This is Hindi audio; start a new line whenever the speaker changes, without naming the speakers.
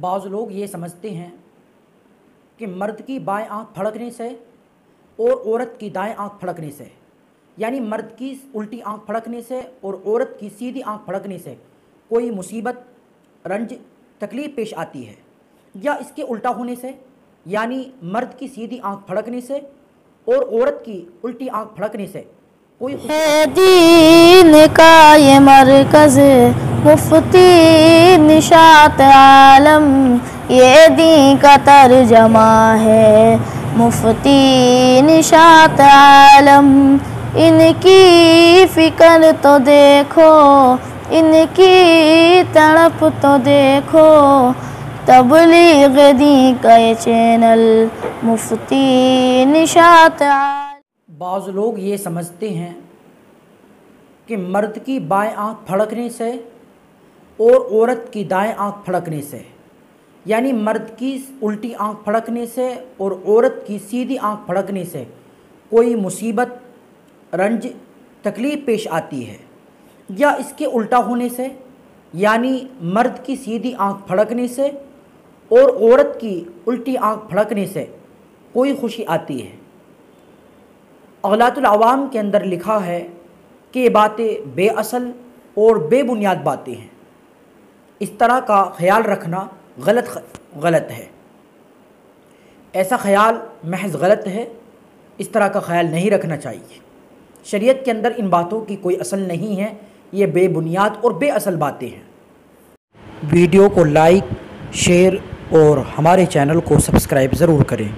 बाज़ लोग ये समझते हैं कि मर्द की बाएँ आँख फड़कने से और औरत की दाएँ आँख फड़कने से यानी मर्द की उल्टी आँख फड़कने से और औरत की सीधी आँख फड़कने से कोई मुसीबत रंज तकलीफ़ पेश आती है। या इसके उल्टा होने से यानी मर्द की सीधी आँख फड़कने से और औरत की उल्टी आँख फड़कने से कोई
दीन का ये मरकज मुफ्ती निशात आलम, ये दी का तर्जमा है। मुफ्ती निशात आलम, इनकी फ़िक्र तो देखो, इनकी तड़प तो देखो। तबलीग दी का ये चैनल, मुफ्ती निशात आलम।
बाज़ लोग ये समझते हैं कि मर्द की बाएँ आँख फड़कने से और औरत की दाएँ आँख फड़कने से, यानी मर्द की उल्टी आँख फड़कने से और औरत की सीधी आँख फड़कने से कोई मुसीबत, रंज, तकलीफ़ पेश आती है। या इसके उल्टा होने से, यानी मर्द की सीधी आँख फड़कने से और औरत की उल्टी आँख फड़कने से कोई खुशी आती है। अवलातुलवाम के अंदर लिखा है कि ये बातें बेअसल और बेबुनियाद बातें हैं। इस तरह का ख्याल रखना गलत गलत है। ऐसा ख्याल महज गलत है, इस तरह का ख्याल नहीं रखना चाहिए। शरीयत के अंदर इन बातों की कोई असल नहीं है, ये बेबुनियाद और बेअसल बातें हैं। वीडियो को लाइक, शेयर और हमारे चैनल को सब्सक्राइब ज़रूर करें।